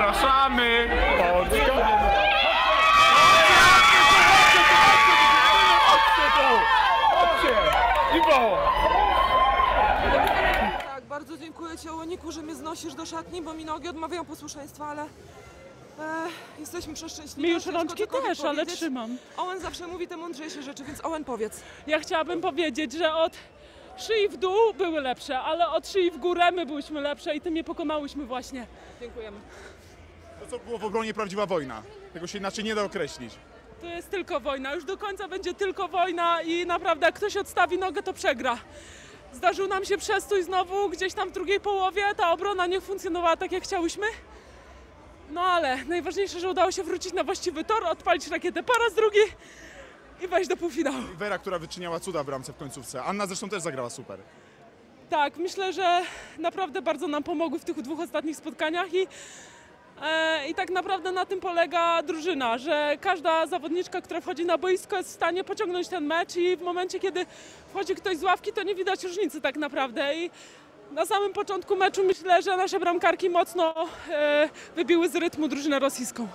Zapraszamy! Polska! I woło! Tak, bardzo dziękuję Ci Oloniku, że mnie znosisz do szatni, bo mi nogi odmawiają posłuszeństwa, ale e, jesteśmy przeszczęśliwi. Mi już rączki też, powiedzieć. ale trzymam. Owen zawsze mówi te mądrzejsze rzeczy, więc Owen powiedz. Ja chciałabym powiedzieć, że od szyi w dół były lepsze, ale od szyi w górę my byłyśmy lepsze i tym je pokonałyśmy właśnie. Dziękujemy. To co było w obronie prawdziwa wojna. Tego się inaczej nie da określić. To jest tylko wojna, już do końca będzie tylko wojna i naprawdę jak ktoś odstawi nogę, to przegra. Zdarzył nam się przestój znowu gdzieś tam w drugiej połowie, ta obrona nie funkcjonowała tak jak chciałyśmy. No ale najważniejsze, że udało się wrócić na właściwy tor, odpalić rakietę po raz drugi i wejść do półfinału. Wera, która wyczyniała cuda w bramce w końcówce. Anna zresztą też zagrała super. Tak, myślę, że naprawdę bardzo nam pomogły w tych dwóch ostatnich spotkaniach i, i tak naprawdę na tym polega drużyna, że każda zawodniczka, która wchodzi na boisko jest w stanie pociągnąć ten mecz i w momencie, kiedy wchodzi ktoś z ławki, to nie widać różnicy tak naprawdę i na samym początku meczu myślę, że nasze bramkarki mocno e, wybiły z rytmu drużynę rosyjską.